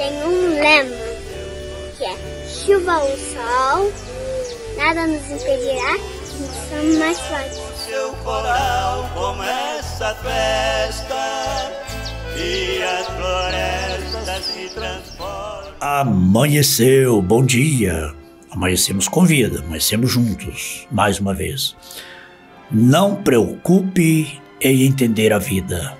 tem um lema, que é chuva ou sol, nada nos impedirá, somos mais fortes. Seu coral começa a festa e as florestas se transformam. Amanheceu, bom dia. Amanhecemos com vida, amanhecemos juntos, mais uma vez. Não preocupe em entender a vida.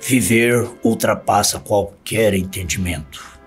Viver ultrapassa qualquer entendimento.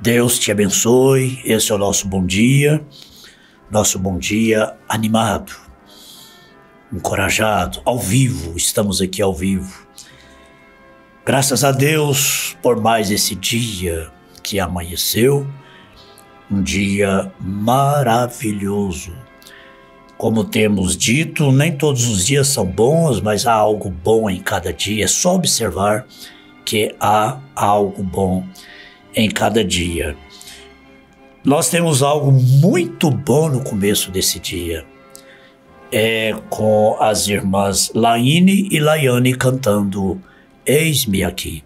Deus te abençoe. Esse é o nosso bom dia. Nosso bom dia animado, encorajado, ao vivo. Estamos aqui ao vivo. Graças a Deus por mais esse dia que amanheceu um dia maravilhoso. Como temos dito, nem todos os dias são bons, mas há algo bom em cada dia. É só observar que há algo bom em cada dia. Nós temos algo muito bom no começo desse dia. É com as irmãs Laine e Laiane cantando Eis-me aqui.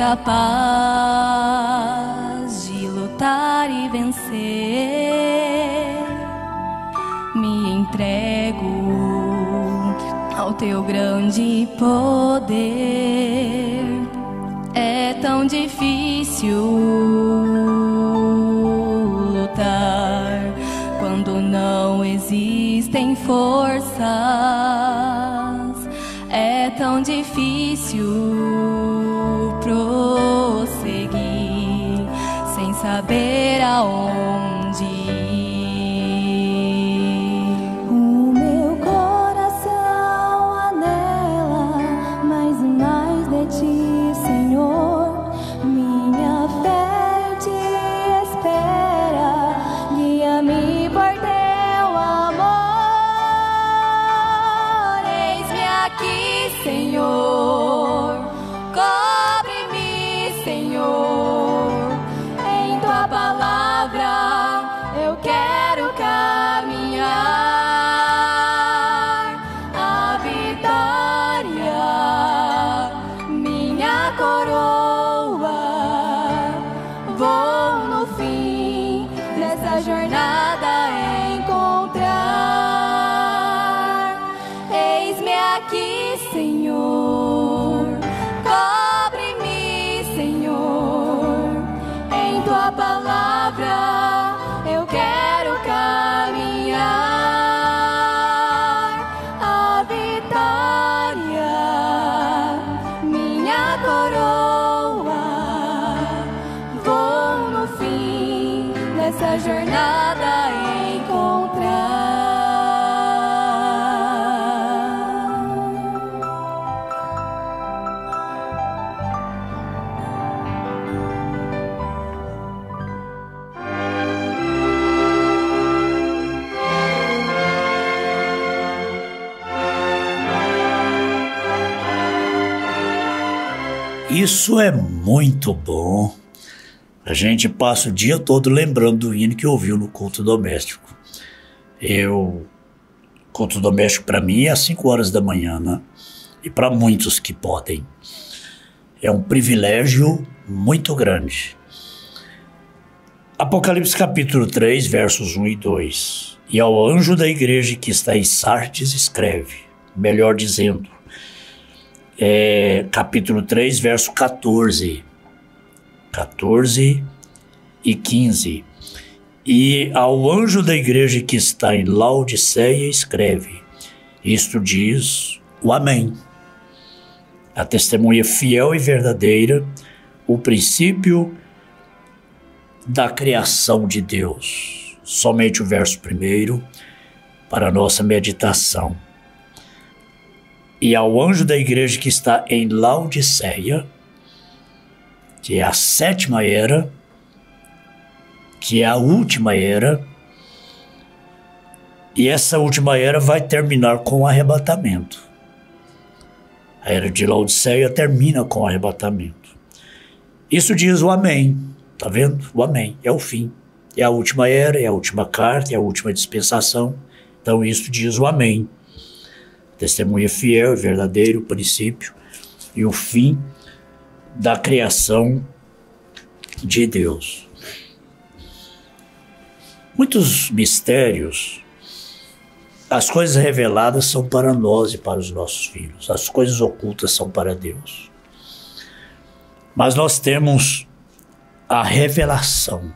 Capaz de lutar e vencer. Me entrego ao teu grande poder. É tão difícil forças. É tão difícil prosseguir sem saber aonde Isso é muito bom. A gente passa o dia todo lembrando do hino que ouviu no culto doméstico. Eu, culto doméstico para mim é às 5 horas da manhã, né? E para muitos que podem. É um privilégio muito grande. Apocalipse capítulo 3, versos 1 e 2. E ao anjo da igreja que está em Sardes escreve, melhor dizendo, é, capítulo 3, verso 14. 14 e 15. E ao anjo da igreja que está em Laodiceia escreve: Isto diz o Amém. A testemunha fiel e verdadeira, o princípio da criação de Deus. Somente o verso primeiro para a nossa meditação. E ao anjo da igreja que está em Laodiceia, que é a sétima era, que é a última era, e essa última era vai terminar com o arrebatamento. A era de Laodiceia termina com o arrebatamento. Isso diz o Amém, tá vendo? O Amém é o fim. É a última era, é a última carta, é a última dispensação. Então isso diz o Amém. Testemunha fiel e verdadeiro, o princípio e o fim da criação de Deus. Muitos mistérios, as coisas reveladas são para nós e para os nossos filhos, as coisas ocultas são para Deus. Mas nós temos a revelação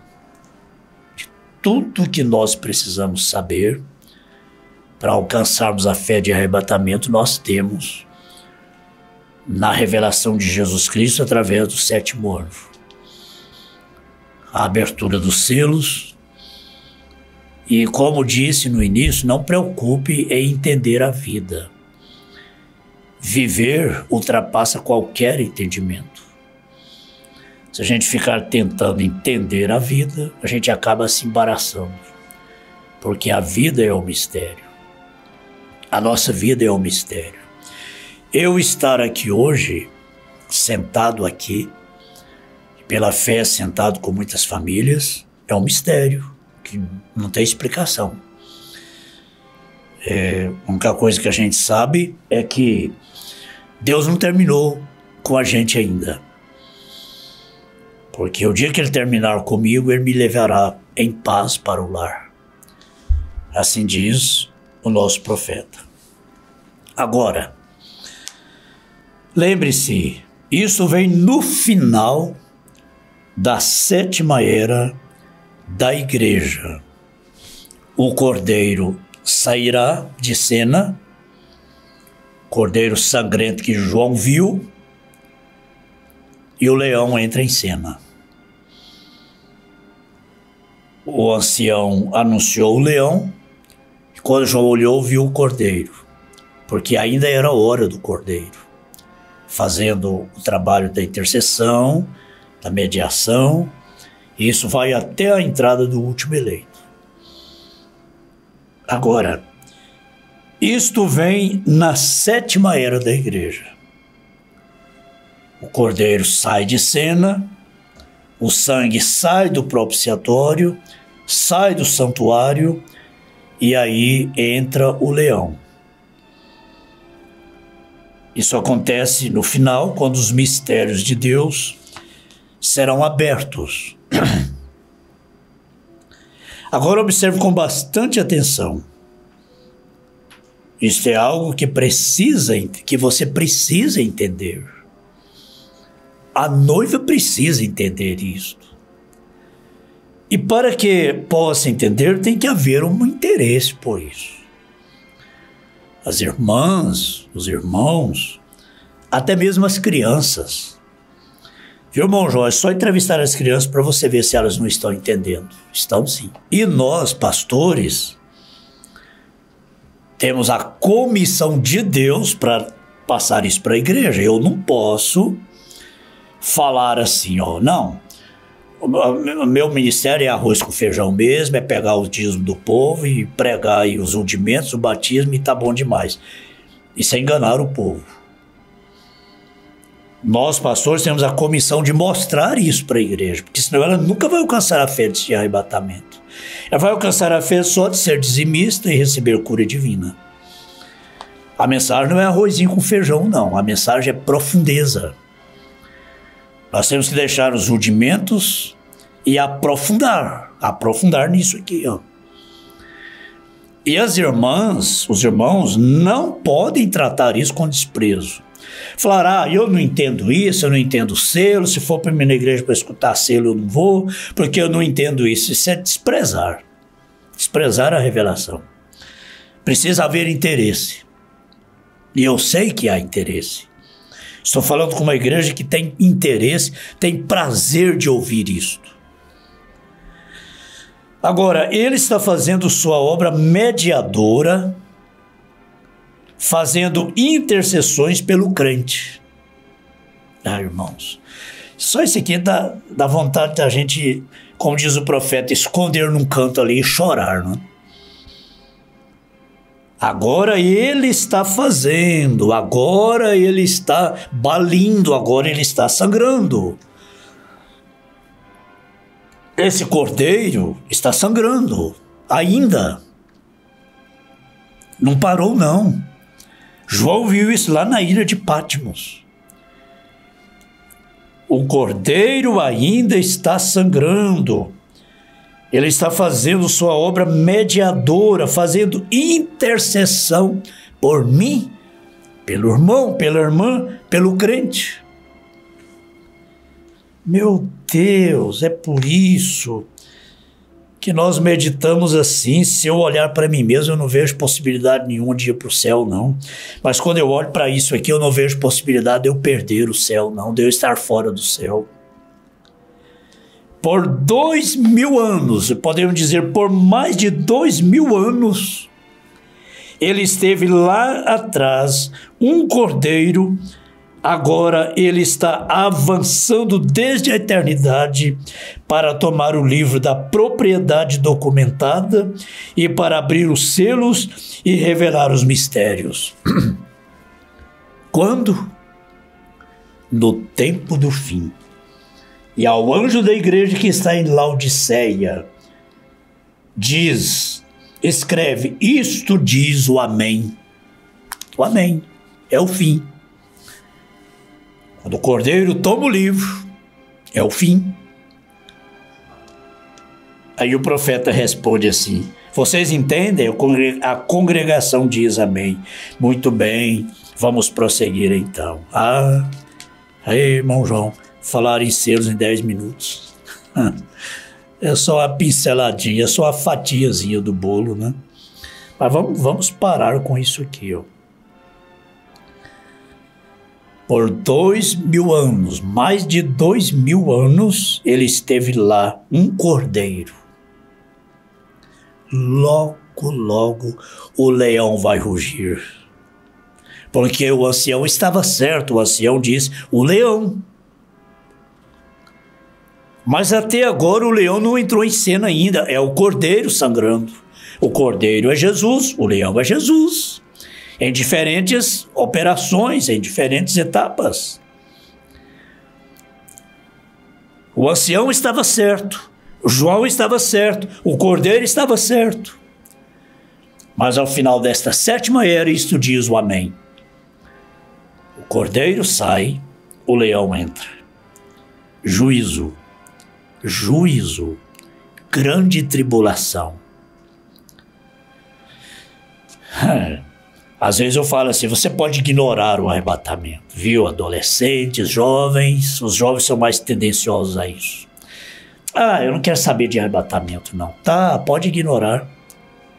de tudo que nós precisamos saber para alcançarmos a fé de arrebatamento, nós temos na revelação de Jesus Cristo através do sétimo anjo. A abertura dos selos. E como disse no início, não preocupe em entender a vida. Viver ultrapassa qualquer entendimento. Se a gente ficar tentando entender a vida, a gente acaba se embaraçando. Porque a vida é o mistério. A nossa vida é o mistério. Eu estar aqui hoje, sentado aqui, pela fé, sentado com muitas famílias, é um mistério que não tem explicação. É, a única coisa que a gente sabe é que Deus não terminou com a gente ainda. Porque o dia que Ele terminar comigo, Ele me levará em paz para o lar. Assim diz o nosso profeta. Agora, lembre-se, isso vem no final da sétima era da igreja. O cordeiro sairá de cena, cordeiro sangrento que João viu, e o leão entra em cena. O ancião anunciou o leão, quando João olhou, viu o cordeiro, porque ainda era hora do cordeiro, fazendo o trabalho da intercessão, da mediação, e isso vai até a entrada do último eleito. Agora, isto vem na sétima era da igreja. O cordeiro sai de cena, o sangue sai do propiciatório, sai do santuário e aí entra o leão. Isso acontece no final, quando os mistérios de Deus serão abertos. Agora observe com bastante atenção. Isto é algo que precisa, que você precisa entender. A noiva precisa entender isto. E para que possa entender, tem que haver um interesse por isso. As irmãs, os irmãos, até mesmo as crianças. Viu, irmão Jorge? Só entrevistar as crianças para você ver se elas não estão entendendo. Estão sim. E nós, pastores, temos a comissão de Deus para passar isso para a igreja. Eu não posso falar assim, ó, não. O meu ministério é arroz com feijão mesmo, é pegar o dízimo do povo e pregar aí os rudimentos, o batismo e tá bom demais. Isso é enganar o povo. Nós, pastores, temos a comissão de mostrar isso para a igreja, porque senão ela nunca vai alcançar a fé de arrebatamento. Ela vai alcançar a fé só de ser dizimista e receber cura divina. A mensagem não é arrozinho com feijão, não. A mensagem é profundeza. Nós temos que deixar os rudimentos e aprofundar, aprofundar nisso aqui, ó. E as irmãs, os irmãos não podem tratar isso com desprezo. Falar, ah, eu não entendo isso, eu não entendo selo, se for para mim na igreja para escutar selo eu não vou, porque eu não entendo isso. Isso é desprezar. Desprezar a revelação. Precisa haver interesse. E eu sei que há interesse. Estou falando com uma igreja que tem interesse, tem prazer de ouvir isto. Agora, ele está fazendo sua obra mediadora, fazendo intercessões pelo crente. Ah, irmãos, só isso aqui dá, dá vontade da gente, como diz o profeta, esconder num canto ali e chorar, não é? Agora ele está fazendo, agora ele está balindo, agora ele está sangrando. Esse cordeiro está sangrando ainda. Não parou, não. João viu isso lá na ilha de Patmos. O cordeiro ainda está sangrando. Ele está fazendo sua obra mediadora, fazendo intercessão por mim, pelo irmão, pela irmã, pelo crente. Meu Deus, é por isso que nós meditamos assim. Se eu olhar para mim mesmo, eu não vejo possibilidade nenhuma de ir para o céu, não. Mas quando eu olho para isso aqui, eu não vejo possibilidade de eu perder o céu, não, de eu estar fora do céu por dois mil anos, podemos dizer por mais de dois mil anos, ele esteve lá atrás, um cordeiro, agora ele está avançando desde a eternidade para tomar o livro da propriedade documentada e para abrir os selos e revelar os mistérios. Quando? No tempo do fim e ao anjo da igreja que está em Laodiceia, diz, escreve: Isto diz o Amém. O Amém é o fim. Quando o cordeiro toma o livro, é o fim. Aí o profeta responde assim: Vocês entendem? A congregação diz amém. Muito bem, vamos prosseguir então. Ah, aí, irmão João, falar em selos em 10 minutos. É só a pinceladinha, é só a fatiazinha do bolo, né? Mas vamos, vamos parar com isso aqui, ó. Por dois mil anos, mais de dois mil anos, ele esteve lá, um cordeiro. Logo, logo, o leão vai rugir. Porque o ancião estava certo, o ancião diz: o leão. Mas até agora o leão não entrou em cena ainda, é o cordeiro sangrando. O cordeiro é Jesus, o leão é Jesus. Em diferentes operações, em diferentes etapas. O ancião estava certo, João estava certo, o cordeiro estava certo. Mas ao final desta sétima era, isto diz o Amém. O cordeiro sai, o leão entra. Juízo, juízo, grande tribulação. Às vezes eu falo assim, você pode ignorar o arrebatamento, viu? Adolescentes, jovens, os jovens são mais tendenciosos a isso. Ah, eu não quero saber de arrebatamento, não. Tá, pode ignorar.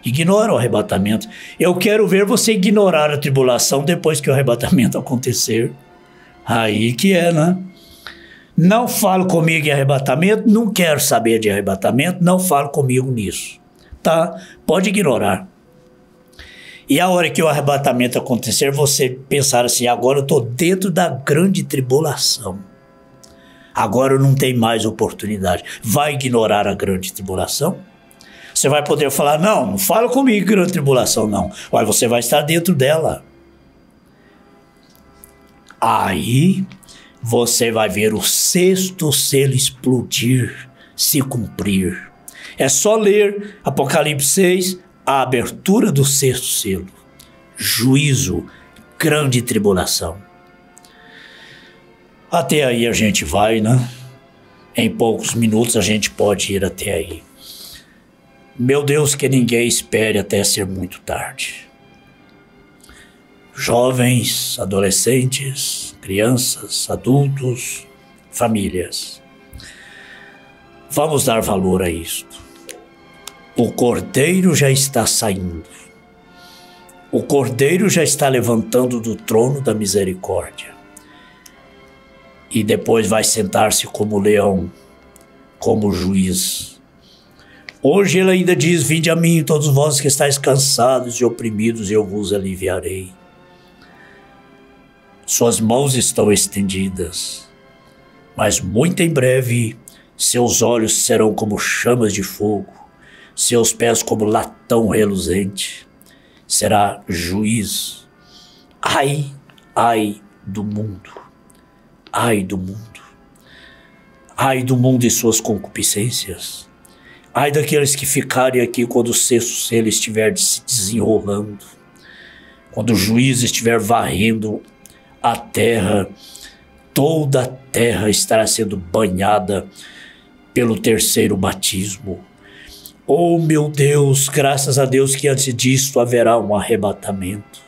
Ignora o arrebatamento. Eu quero ver você ignorar a tribulação depois que o arrebatamento acontecer. Aí que é, né? Não falo comigo em arrebatamento, não quero saber de arrebatamento, não falo comigo nisso. Tá? Pode ignorar. E a hora que o arrebatamento acontecer, você pensar assim: agora eu estou dentro da grande tribulação. Agora eu não tenho mais oportunidade. Vai ignorar a grande tribulação? Você vai poder falar: não, não fala comigo, grande tribulação, não. Mas você vai estar dentro dela. Aí você vai ver o sexto selo explodir, se cumprir. É só ler Apocalipse 6, a abertura do sexto selo, juízo, grande tribulação. Até aí a gente vai, né? Em poucos minutos a gente pode ir até aí. Meu Deus, que ninguém espere até ser muito tarde. Jovens, adolescentes, crianças, adultos, famílias. Vamos dar valor a isto. O cordeiro já está saindo. O cordeiro já está levantando do trono da misericórdia. E depois vai sentar-se como leão, como juiz. Hoje ele ainda diz: Vinde a mim, todos vós que estáis cansados e oprimidos, eu vos aliviarei. Suas mãos estão estendidas, mas muito em breve seus olhos serão como chamas de fogo seus pés como latão reluzente. Será juiz. Ai, ai do mundo. Ai do mundo. Ai do mundo e suas concupiscências. Ai daqueles que ficarem aqui quando o sexto selo estiver se desenrolando. Quando o juiz estiver varrendo a terra, toda a terra estará sendo banhada pelo terceiro batismo Oh meu Deus, graças a Deus que antes disto haverá um arrebatamento.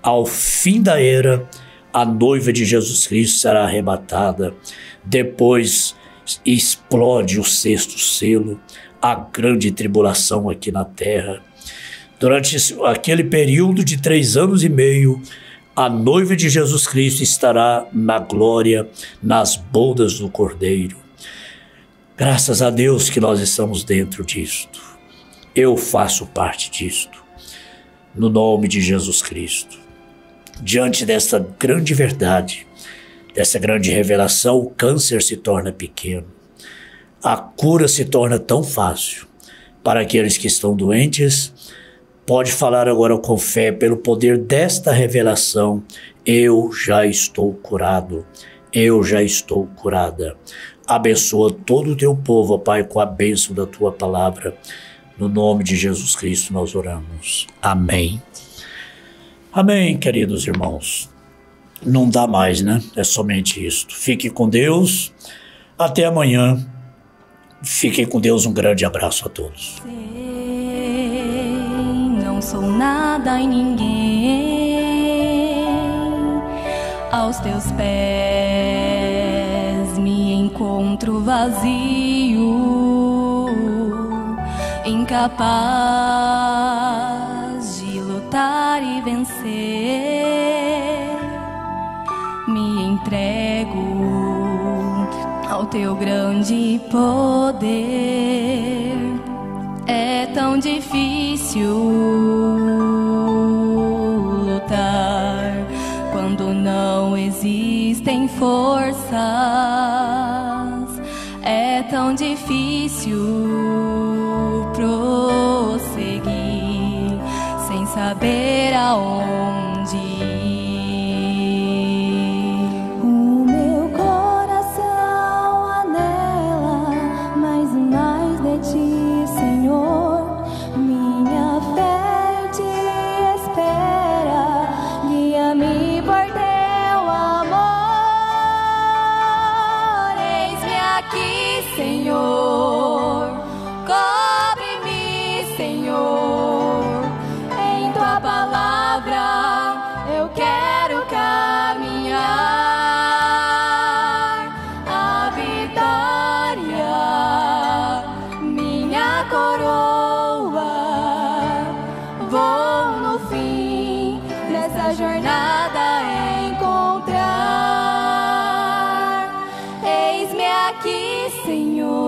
Ao fim da era, a noiva de Jesus Cristo será arrebatada. Depois explode o sexto selo, a grande tribulação aqui na terra. Durante aquele período de três anos e meio, a noiva de Jesus Cristo estará na glória, nas bodas do Cordeiro. Graças a Deus que nós estamos dentro disto. Eu faço parte disto. No nome de Jesus Cristo. Diante desta grande verdade, dessa grande revelação, o câncer se torna pequeno. A cura se torna tão fácil. Para aqueles que estão doentes, pode falar agora com fé, pelo poder desta revelação: eu já estou curado, eu já estou curada. Abençoa todo o teu povo, Pai, com a bênção da tua palavra. No nome de Jesus Cristo nós oramos. Amém. Amém, queridos irmãos. Não dá mais, né? É somente isto. Fique com Deus. Até amanhã. Fiquem com Deus. Um grande abraço a todos. Sei, não sou nada e ninguém aos teus pés vazio, incapaz de lutar e vencer. Me entrego ao teu grande poder. É tão difícil lutar quando não existem forças tão difícil prosseguir sem saber aonde ir. O meu coração anela mais uma aqui, Senhor.